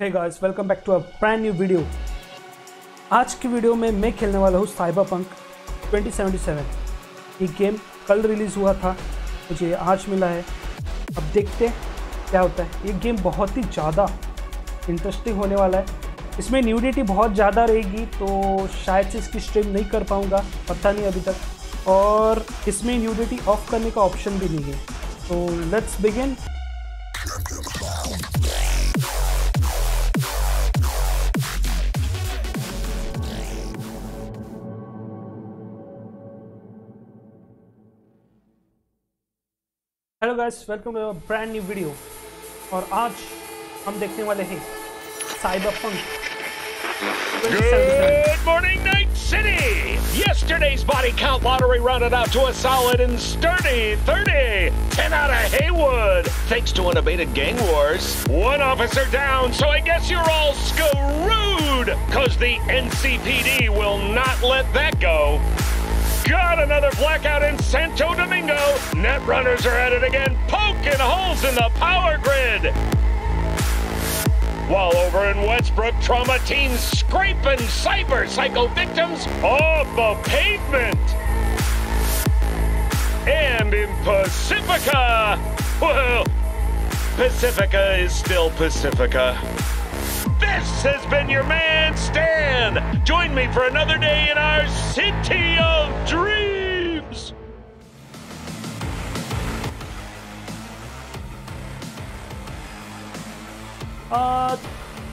Hey guys welcome back to a brand new video आज की video में मैं खेलने वाला हूँ साइबर पंक 2077 ये गेम कल रिलीज़ हुआ था, मुझे आज मिला है। अब देखते हैं क्या होता है। ये गेम बहुत ही ज़्यादा इंटरेस्टिंग होने वाला है। इसमें न्यूडिटी बहुत ज़्यादा रहेगी तो शायद से इसकी स्ट्रीम नहीं कर पाऊँगा, पता नहीं अभी तक। और इसमें न्यूडिटी ऑफ़ करने का ऑप्शन भी नहीं है। तो let's begin Hello hello guys welcome to brand new video और आज हम देखने वाले हैं Cyberpunk Good morning, Night City! Yesterday's body count lottery rounded out to a solid and sturdy 30. 10 out of Heywood, thanks to unabated gang wars. One officer down, so I guess you're all screwed, because the NCPD will not let that go. Got another blackout in Santo Domingo. Netrunners are at it again, poking holes in the power grid. While over in Westbrook, trauma teams scraping cyber psycho victims off the pavement. And in Pacifica, well, Pacifica is still Pacifica. This has been your man, Stan. Join me for another day in our city of dreams. आ,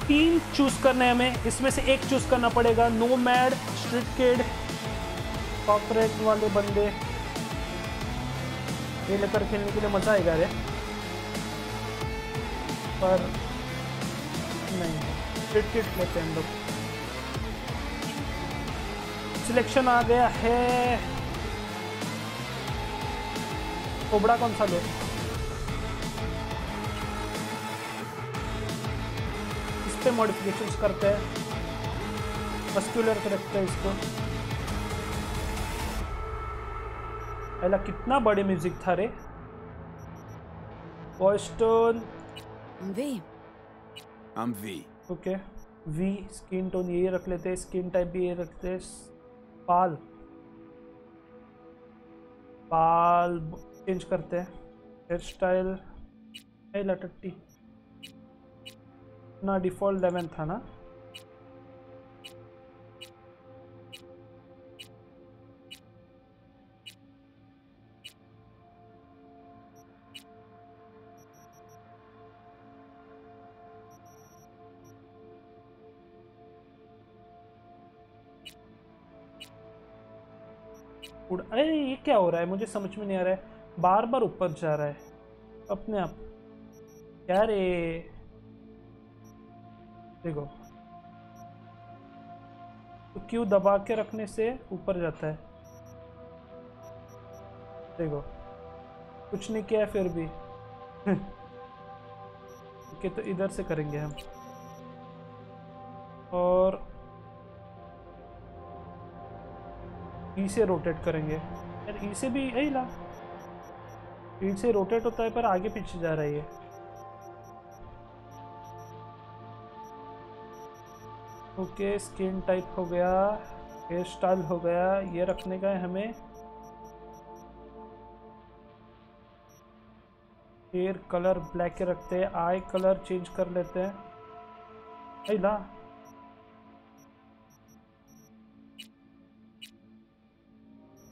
तीन choose करने हमें। इसमें से एक choose करना पड़ेगा। Nomad street kid corporate वाले बंदे। ये लेकर खेलने के लिए मज़ा आएगा रे। पर नहीं। स्ट्रीट किड लेते हैं हम लोग। सिलेक्शन आ गया है। कोबड़ा कौन सा लो? इस पे मॉडिफिकेशंस करते हैं। मस्क्यूलर पे रखते हैं इसको। पहला कितना बड़े म्यूज़िक था रे. I'm V. Okay V skin tone ये रख लेते हैं स्किन टाइप भी ये रखते हैं। पाल। पाल चेंज करते हैं। हेयर स्टाइल लटट्टी ना डिफ़ॉल्ट लेवन था ना? उड़ अरे, ये क्या हो रहा है? मुझे समझ में नहीं आ रहा है। बार बार ऊपर जा रहा है। अपने आप। क्या रे? देखो। तो क्यों दबा के रखने से ऊपर जाता है? देखो। कुछ नहीं किया फिर भी। ओके तो इधर से करेंगे हम। और ई से रोटेट करेंगे। यार ई से भी यही ला। ई से रोटेट होता है, पर आगे पीछे जा रही है। ओके स्किन टाइप हो गया हेयर स्टाइल हो गया। ये रखने का है हमें। हेयर कलर ब्लैक रखते हैं। आई कलर चेंज कर लेते हैं। ला।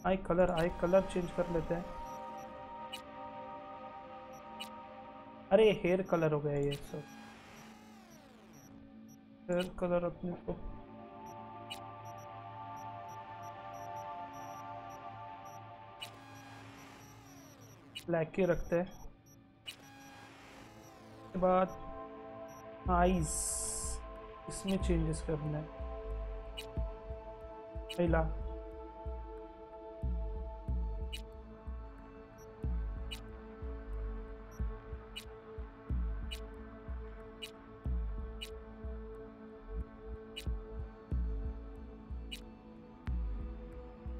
Eye colour eye colour change कर लेते हैं। अरे, हेयर कलर हो गया ये सब। हेयर कलर अपने को। ब्लैक ही रखते हैं। उसके बाद आईज इसमें चेंजेस करना है। पहला।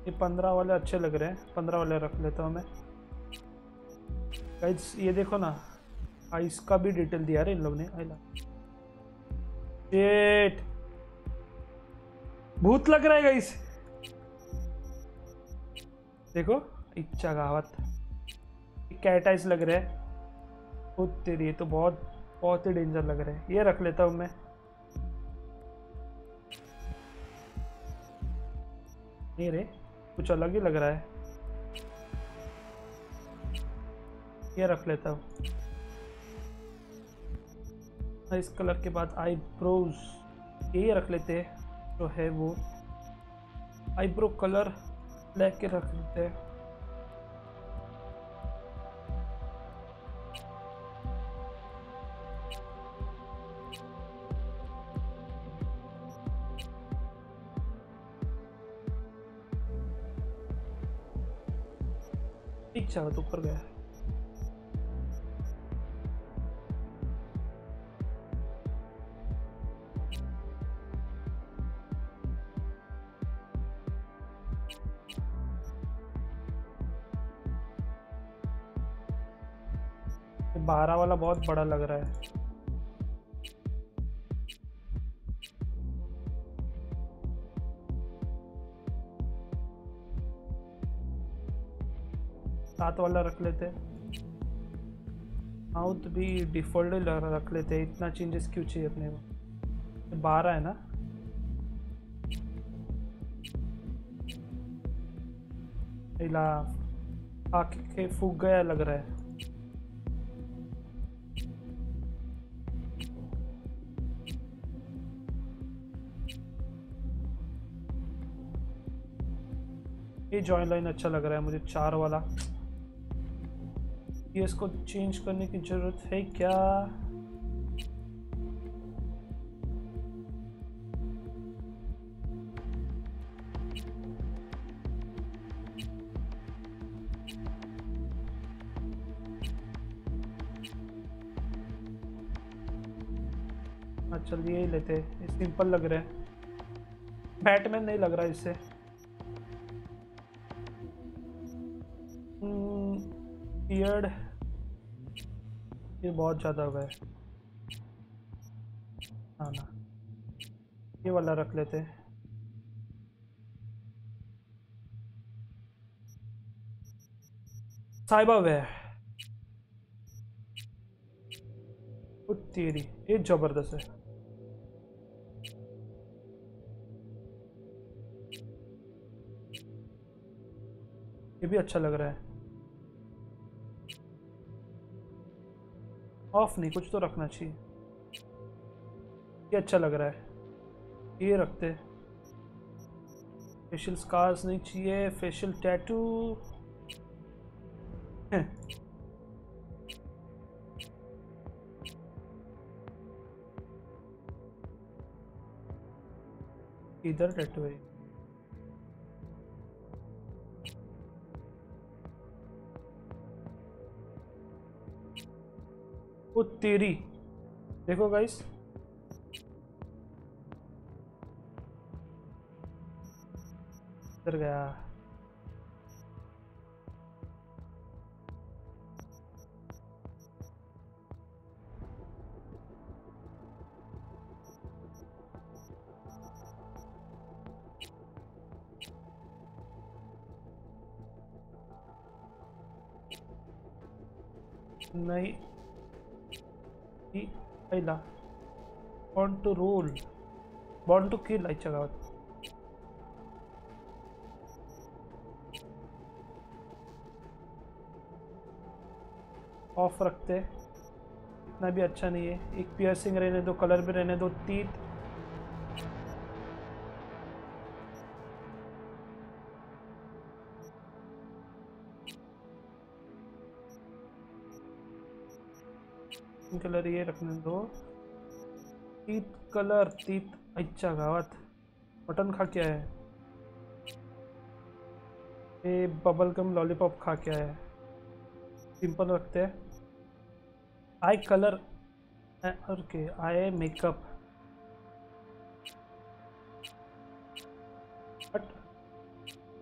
ये पंद्रह वाले अच्छे लग रहे हैं। पंद्रह वाले रख लेता हूँ मैं। गाइस ये देखो ना आइस का भी डिटेल दिया रे इन लोग ने Shit. भूत लग रहा है गाइस देखो, इच्छा गावत कैट आइज़ लग रहा है। खुद तेरी तो बहुत बहुत ही डेंजर लग रहा है। ये रख लेता हूँ मैं। नहीं रे। कुछ अलग ही लग रहा है। ये रख लेता हूँ। इस कलर के बाद आईब्रोज, ये रख लेते हैं, जो है वो आईब्रो कलर ब्लैक के रख लेते हैं। ठीक चाहत ऊपर गया। बारह वाला बहुत बड़ा लग रहा है। सात वाला रख लेते माउथ भी डिफ़ॉल्ट रख लेते हैं। इतना चेंजेस क्यों चाहिए अपने को? बारह है ना? इला, आके फूक गया लग रहा है। ये जॉइन लाइन अच्छा लग रहा है मुझे, चार वाला। ये इसको चेंज करने की ज़रूरत है क्या? हाँ चलिए यही लेते हैं। सिंपल लग रहा है। बैटमैन नहीं लग रहा इससे बियर्ड ये बहुत ज़्यादा हो गया हाँ ना। ये वाला रख लेते हैं। साइबा वे तेरी, ये ज़बरदस्त है। ये भी अच्छा लग रहा है। ऑफ़ नहीं, कुछ तो रखना चाहिए। ये अच्छा लग रहा है। ये रखते फेशियल स्कार्स नहीं चाहिए फेशियल टैटू इधर टैटू है। तेरी। देखो गाइस गया। नहीं। पहिला। Bond to roll bond to kill आयच्या गावात. ऑफ़ रखते. इतना भी अच्छा नहीं है. एक पियर्सिंग रहने दो कलर भी रहने दो तीत कलर ये रखने दो। तीत कलर तीत अच्छा गावात। मटन खा क्या है। ये बबल गम लॉलीपॉप खा क्या है। सिंपल रखते हैं। आई कलर और के आई मेकअप बट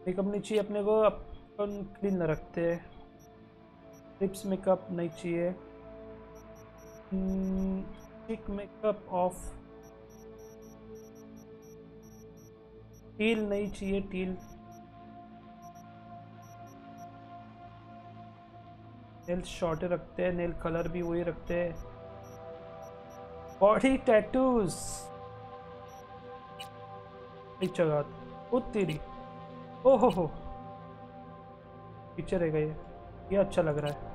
मेकअप नहीं चाहिए अपने को। अपन क्लीन रखते हैं। लिप्स मेकअप नहीं चाहिए। थिक मेकअप ऑफ़ टील नहीं चाहिए, टील। नेल शॉर्ट रखते हैं, नेल कलर भी वही रखते हैं। Body tattoos. जगह वो तेरी। ओ हो हो। पिक्चर है ये ये अच्छा लग रहा है।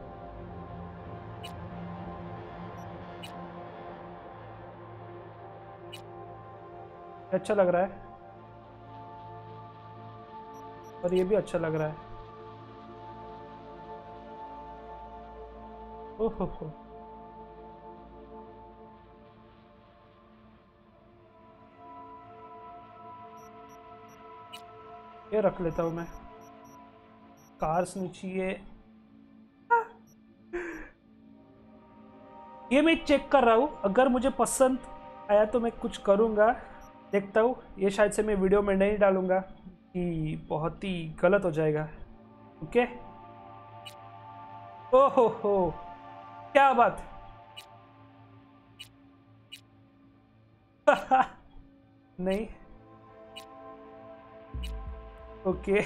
अच्छा लग रहा है। और ये भी अच्छा लग रहा है। ओहो हो। ये रख लेता हूँ मैं। कार्स चाहिए। ये मैं चेक कर रहा हूँ। अगर मुझे पसंद आया तो मैं कुछ करूँगा। देखता हूँ। ये शायद से मैं वीडियो में नहीं डालूँगा कि बहुत ही गलत हो जाएगा। ओके ओहो हो। क्या बात? नहीं। ओके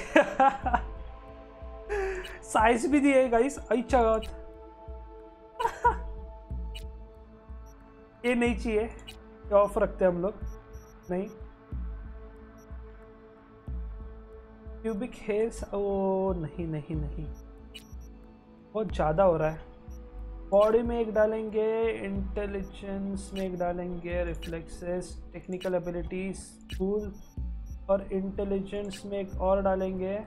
साइज़ भी दिए गाइस अच्छा बात। ये नहीं चाहिए। ऑफ़ रखते हैं हम लोग। नहीं? क्यूबिक हेयर्स ओ, नहीं नहीं नहीं। बहुत ज़्यादा हो रहा है। बॉडी में एक डालेंगे, इंटेलिजेंस में एक डालेंगे, रिफ्लेक्सेस, टेक्निकल एबिलिटीज, टूल, और इंटेलिजेंस में एक और डालेंगे,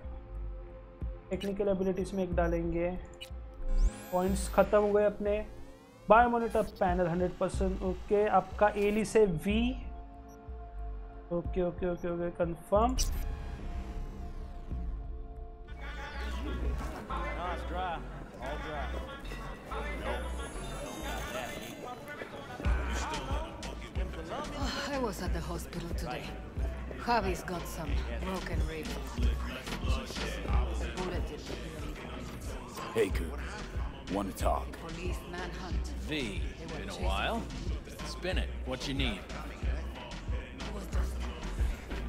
टेक्निकल एबिलिटीज में एक डालेंगे। पॉइंट्स ख़त्म हो गए अपने। Biomonitor panel 100 percent. ओके, आपका एली से V Okay, okay, okay, okay, confirm. Oh, I was at the hospital today. Javi's got some broken ribs. Hey, Coop. Want to talk? Police manhunt. V. Been a while. Spin it. What you need?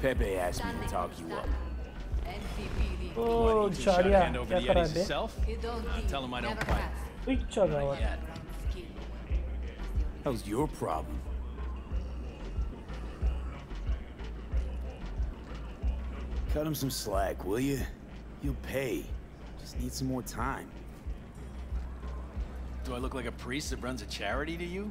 It was just Pepe asked me to talk you up. NCPD. O You two shot a झाड़िया hand over क्या the करा Yetis they yourself? You don't Uh, think tell him I don't never fight. has. अच्छा गावा Yeah. Round skill. That was your problem. Cut him some slack, will you? You'll pay. Just need some more time. Do I look like a priest that runs a charity to you?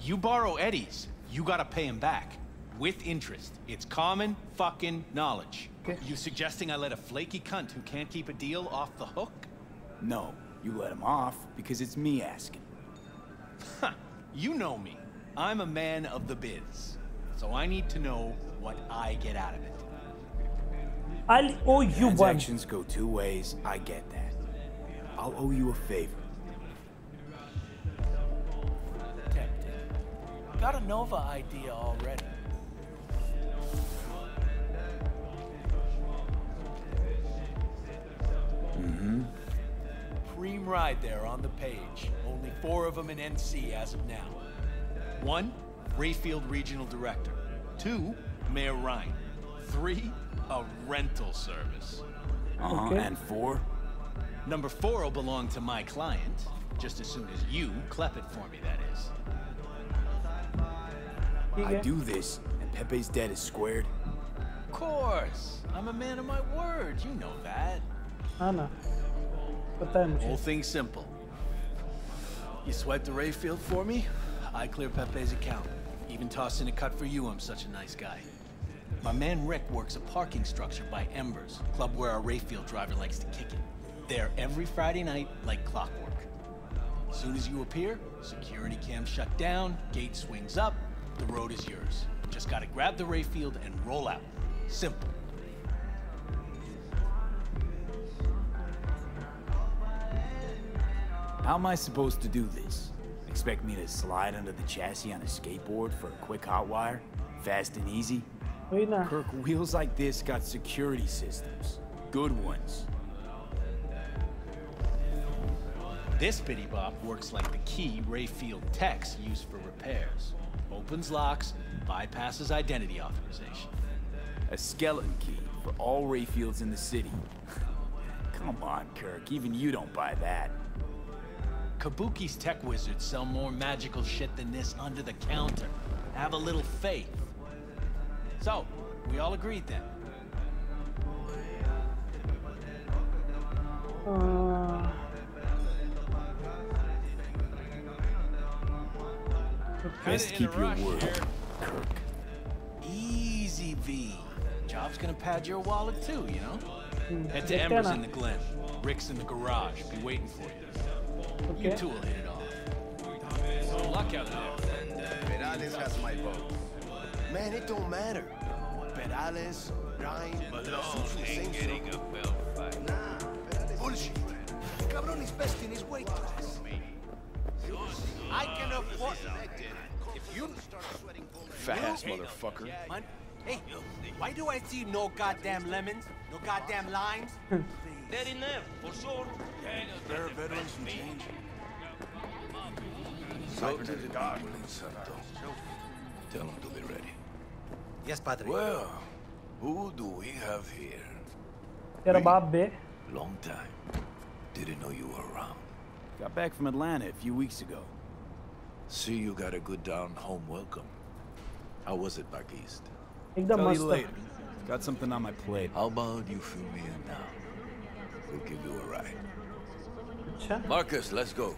You borrow Eddie's, you gotta pay him back. With interest. It's common fucking knowledge. Okay. You suggesting I let a flaky cunt who can't keep a deal off the hook? No, you let him off because it's me asking. Huh. You know me. I'm a man of the biz. So I need to know what I get out of it. I'll owe you one Transactions go two ways, I get that. I'll owe you a favor. Got a Nova idea already. supreme ride there on the page. Only four of them in NC as of now. One, Rayfield Regional Director. Two, Mayor Rhyne. Three, a rental service. Uh-huh, okay. and four? Number four will belong to my client, just as soon as you clep it for me, that is. I do this, and Pepe's debt is squared. Of course. I'm a man of my word. You know that. I know. Whole thing simple. You swipe the Rayfield for me, I clear Pepe's account. Even toss in a cut for you, I'm such a nice guy. My man Rick works a parking structure by Embers, club where our Rayfield driver likes to kick it. There every Friday night, like clockwork. As soon as you appear, security cam shut down, gate swings up, the road is yours. Just gotta grab the Rayfield and roll out. Simple. How am I supposed to do this? Expect me to slide under the chassis on a skateboard for a quick hot wire? Fast and easy? Kirk, wheels like this got security systems. Good ones. This bitty bop works like the key Rayfield Tech's used for repairs. Opens locks, bypasses identity authorization. A skeleton key for all Rayfields in the city. Come on, Kirk, even you don't buy that. Kabuki's tech wizards sell more magical shit than this under the counter. Have a little faith. So, we all agreed then. Uh, Best keep your word. Kirk. Easy, V. Job's gonna pad your wallet too, you know? Hmm. Head to Embers in the Glen. Rick's in the garage. Be waiting for you. You two will hit it off. Good luck out there. Peralez has my vote. Man, it don't matter. Peralez, Rhyne, Malone ain't getting a belt fight. Nah, Peralez... Bullshit. Cabron is best in his weight class. I can afford... If you... Start sweating bullshit. Fast, motherfucker. Hey, why do I see no goddamn lemons? No goddamn limes? They're there, for sure. There are veterans who change. So to the God. Tell them to be ready. Yes, Padre. Well, who do we have here? Era Bob B. Long time. Didn't know you were around. Got back from Atlanta a few weeks ago. See, you got a good down-home welcome. How was it back east? एकदम Tell you मस्त later. Got something on my plate. How about you fill me in now? We'll give you a ride. अच्छा Marcus, let's go.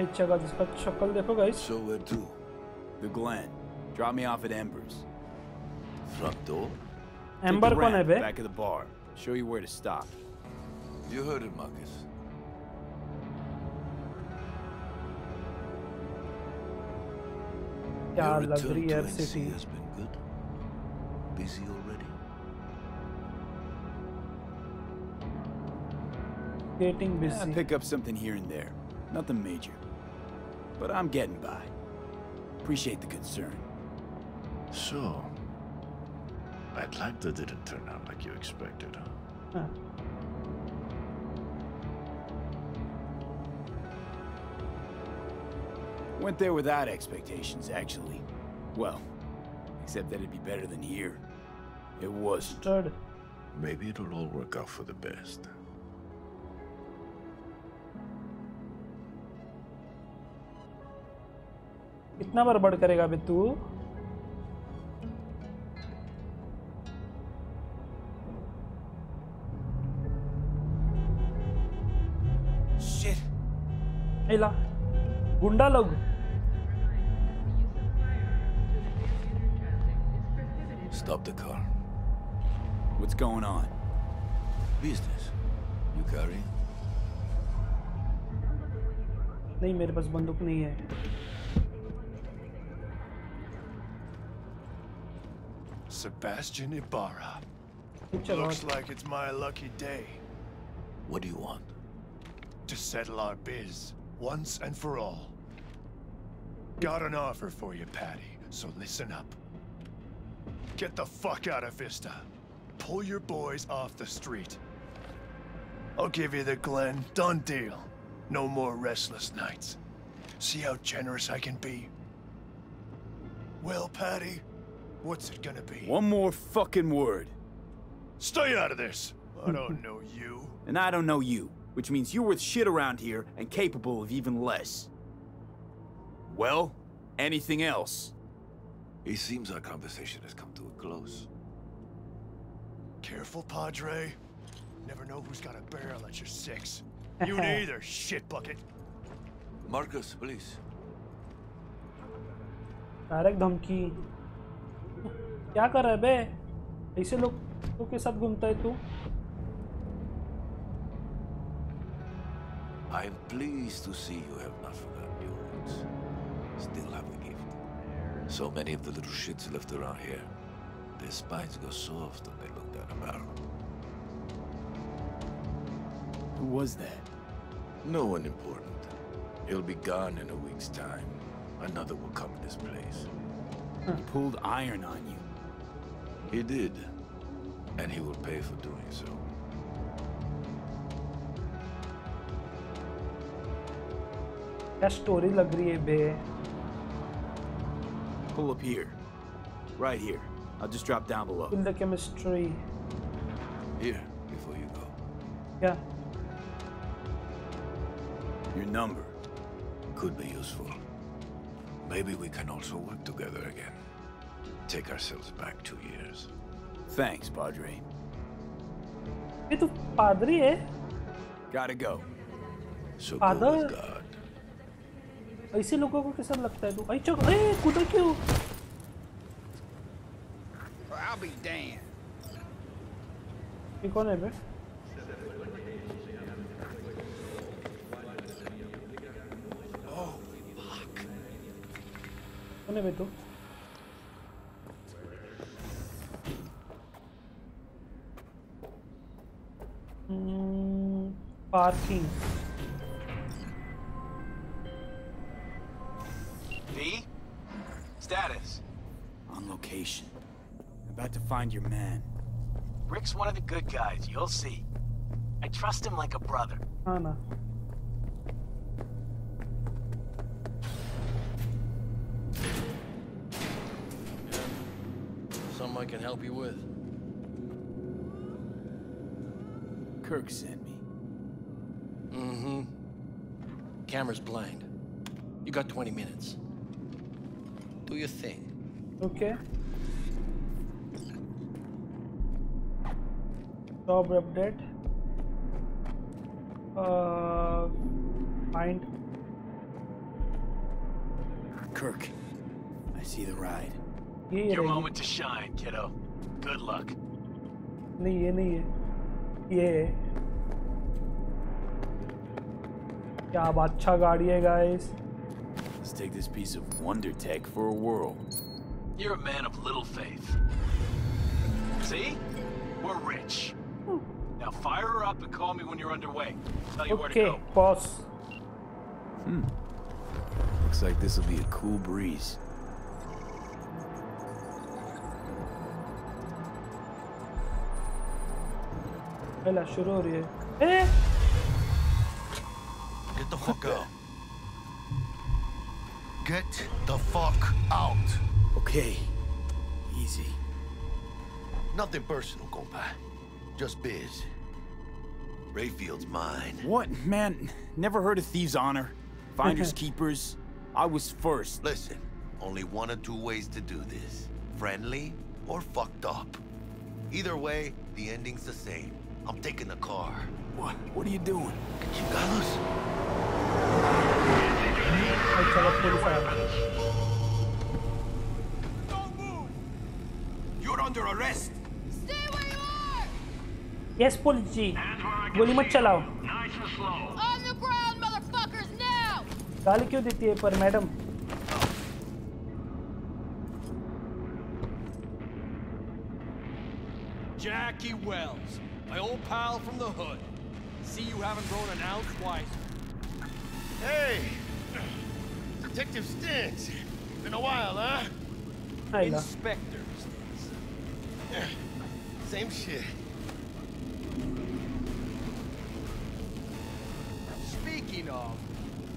एक जगह जिसका शक्ल देखो guys So where to? The Glen. Drop me off at Embers. front door. Amber ko be? Back of the bar. Show you where to stop. You heard it, Marcus. Your return to NC has been good. Busy already. Getting busy. Yeah, pick up something here and there. Nothing major. But I'm getting by. Appreciate the concern. So, Atlanta didn't turn out like you expected, huh? Went there without expectations, actually. Well, except that it'd be better than here. It wasn't. Stirred Maybe it'll all work out for the best. कितना बार बड़ करेगा बे तू इला गुंडा लोग Stop the car. What's going on? Business. You carry? नहीं मेरे पास बंदूक नहीं है Sebastian Ibarra. चलो Looks like it's my lucky day What do you want? to settle our biz once and for all. Got an offer for you, Patty, so listen up. Get the fuck out of Vista. Pull your boys off the street. I'll give you the Glen. Done deal. No more restless nights. See how generous I can be? Well, Patty, what's it gonna be? One more fucking word. Stay out of this. I don't know you. And I don't know you, which means you're worth shit around here and capable of even less. Well, anything else? It seems our conversation has come to a close. Careful, Padre. Never know who's got a barrel at your six. You neither, shit bucket. Marcus, please. Direct धमकी क्या कर रहा है बे ऐसे लोग लोग के साथ घूमता है तू I'm pleased to see you have not forgotten your roots. Still have the gift. So many of the little shits left around here. Their spines go soft when they look down a barrel. Who was that? No one important. He'll be gone in a week's time. Another will come in this place. He Pulled iron on you. He did, And he will pay for doing so. क्या story लग रही है बे Pull up here. Right here. I'll just drop down below. in the chemistry Here, before you go. क्या Your number. Could be useful. Maybe we can also work together again. Take ourselves back two years. Thanks, Padre. ये तो पादरी है Gotta go. So Father? go with God. ऐसे लोगों को कैसा लगता है? तू चल ए कूदा क्यों? I'll be damned. ये कौन है बे? कौन है बे तू? Parking On location. About to find your man. Rick's one of the good guys, you'll see. I trust him like a brother. हाँ ना Something I can help you with. Kirk sent me. Mm-hmm. Camera's blind. You got 20 minutes. Do your thing. Okay job update find Kirk, I see the ride. ये Your रहेगी moment to shine, kiddo. Good luck. नहीं ये नहीं है ये है क्या बात अच्छा गाड़ी है guys Let's take this piece of wonder tech for a whirl. You're a man of little faith. See? We're rich. Now fire her up and call me when you're underway. Tell you where to okay go. Boss Looks like this will be a cool breeze. पहला शुरू हो रही है ए Get the fuck out. Get the fuck out. Okay. Easy. Nothing personal, compa. Just biz. Rayfield's mine. What? Man, never heard of thieves' honor. Finders keepers. I was first. Listen, only one of two ways to do this. Friendly or fucked up. Either way, the ending's the same. I'm taking the car. What? What are you doing? Chingados? Don't! You're under arrest! Yes police जी गोली मत चलाओ On the ground, motherfuckers, now! गाली क्यों देती है पर madam Jackie Wells, my old pal from the hood. See you haven't grown an ounce wiser. Hey! Detective Stintz. Been a while, huh? आएगा Inspector. Same shit. thinking of.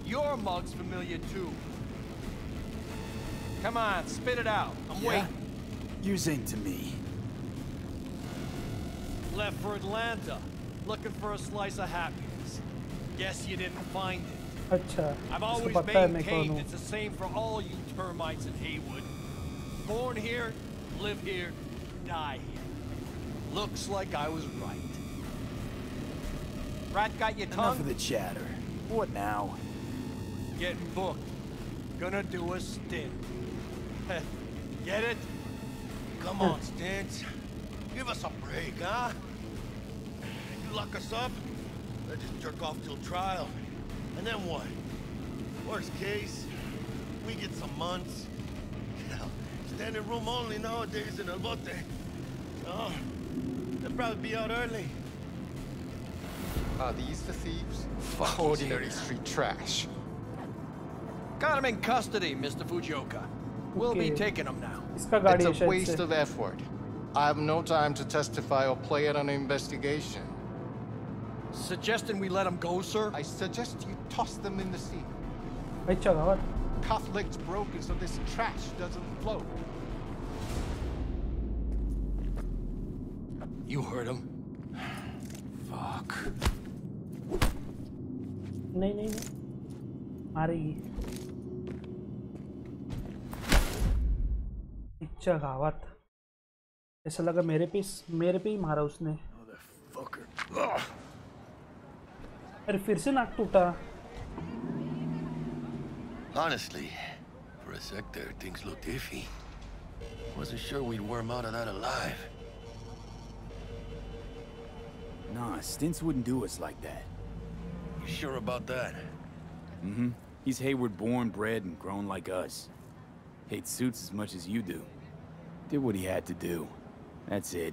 Your mug's familiar too. Come on, spit it out. I'm yeah? waiting. You zing to me. Left for Atlanta, looking for a slice of happiness. Guess you didn't find it. अच्छा I've always maintained it's the same for all you termites in Heywood. Born here, live here, die here. Looks like I was right. Rat got your tongue? Enough of the chatter. What now? Getting booked. Gonna do a stint. Get it? Come on, Stintz. Give us a break, huh? You lock us up, I just jerk off till trial. And then what? Worst case, we get some months. Hell, standing room only nowadays in El Bote. Oh, they'll probably be out early. Are these the thieves? Ordinary street trash. Got him in custody, Mr. Fujioka. We'll okay. be taking him now. It's a waste of effort. I have no time to testify or play at an investigation. Suggesting we let him go, sir? I suggest you toss them in the sea. Cuff legs broken so this trash doesn't float. You heard him. Fuck. नहीं नहीं नहीं मारेगी अच्छा गावात ऐसा लगा मेरे पे मेरे पे ही मारा उसने अरे फिर से नाक टूटा Honestly, for a sec there, things looked iffy. Wasn't sure we'd worm out of that alive. Nah, Stints wouldn't do us like that. Sure about that? Mm-hmm. He's Heywood born, bred, and grown like us. Hates suits as much as you do. Did what he had to do. That's it.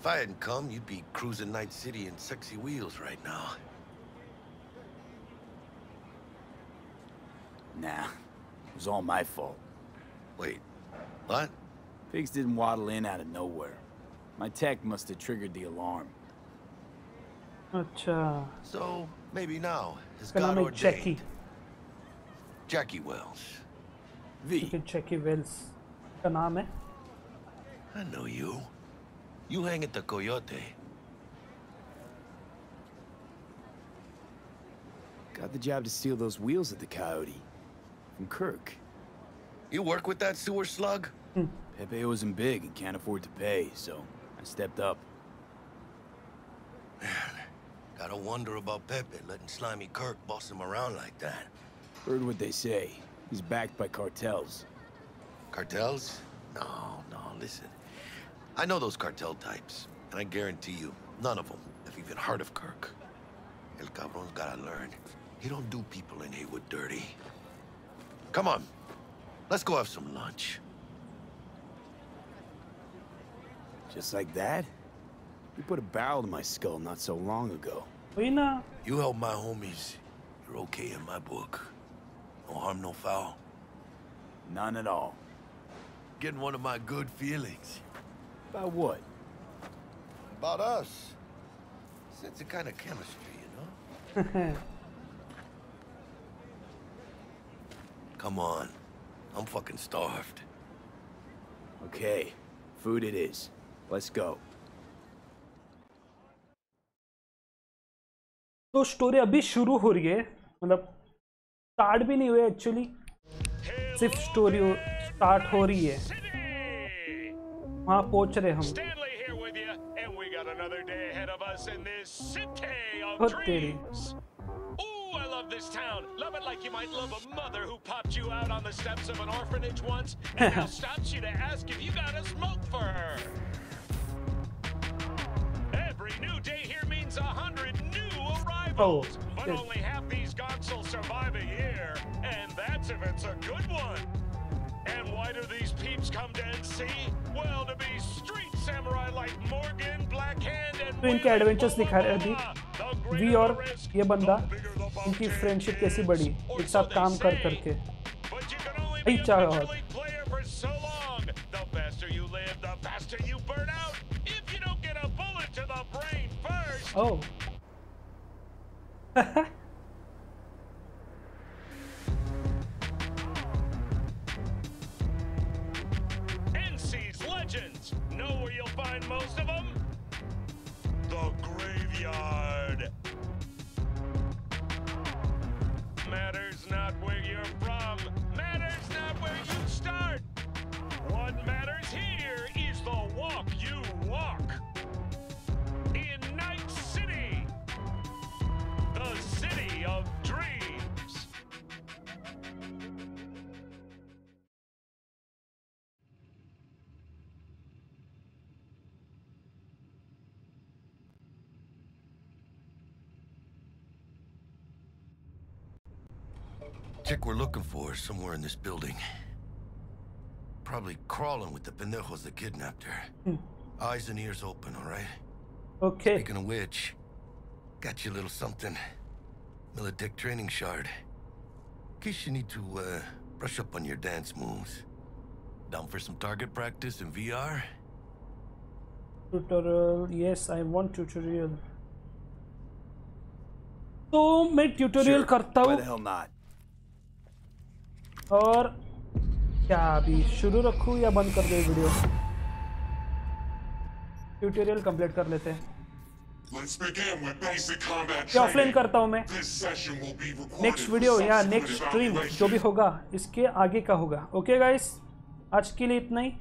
If I hadn't come, you'd be cruising Night City in sexy wheels right now. Nah, it was all my fault. Wait, what? Pigs didn't waddle in out of nowhere. My tech must have triggered the alarm. अच्छा So, maybe now, is इसका नाम God है ordained. जैकी Jackie Wells. V. ठीक है जैकी Wales का नाम है I know you. You hang at the Coyote. Got the job to steal those wheels at the Coyote. From Kirk. You work with that sewer slug? Pepe owes him big and can't afford to pay, so I stepped up. Gotta wonder about Pepe letting Slimy Kirk boss him around like that. Heard what they say. He's backed by cartels. Cartels? No, no, listen. I know those cartel types, and I guarantee you, none of them have even heard of Kirk. El Cabron's gotta learn. He don't do people in Heywood dirty. Come on, let's go have some lunch. Just like that? You put a barrel to my skull not so long ago. We know. You help my homies. You're okay in my book. No harm, no foul. None at all. Getting one of my good feelings. About what? About us. Sense a kind of chemistry, you know? Come on. I'm fucking starved. Okay. Food it is. Let's go. तो story अभी शुरू हो रही है मतलब start भी नहीं हुई एक्चुअली सिर्फ़ स्टोरी स्टार्ट हो रही है वहाँ पहुँच रहे हम Oh, तेरी। this town. Love it like you might love a mother who popped you out on the steps of an orphanage once and now stops you to ask if you got a smoke for her. Every new day here means a hundred arrivals, Oh, but shit. only half these gonzels survive a year, and that's if it's a good one. And why do these peeps come to NC? Well, to be street samurai like Morgan, Blackhand, and तो इनके adventures दिखा रहे हैं अभी we और ये बंदा इनकी फ्रेंडशिप कैसी बढ़ी एक साथ काम कर करके भाई चाह और player Ha ha! Chick we're looking for is somewhere in this building. Probably crawling with the pendejos that kidnapped her. Eyes and ears open, all right? Okay Speaking of which, got you a little something. Militech training shard. In case you need to, uh, brush up on your dance moves. Down for some target practice in VR? tutorial yes i want tutorial तो मैं tutorial करता Why हूँ the hell not? और क्या अभी शुरू रखूँ या बंद कर दे वीडियो? ट्यूटोरियल कंप्लीट कर लेते हैं। ऑफलाइन करता हूँ मैं? नेक्स्ट वीडियो या नेक्स्ट स्ट्रीम जो भी होगा इसके आगे का होगा। ओके गाइस आज के लिए इतना ही।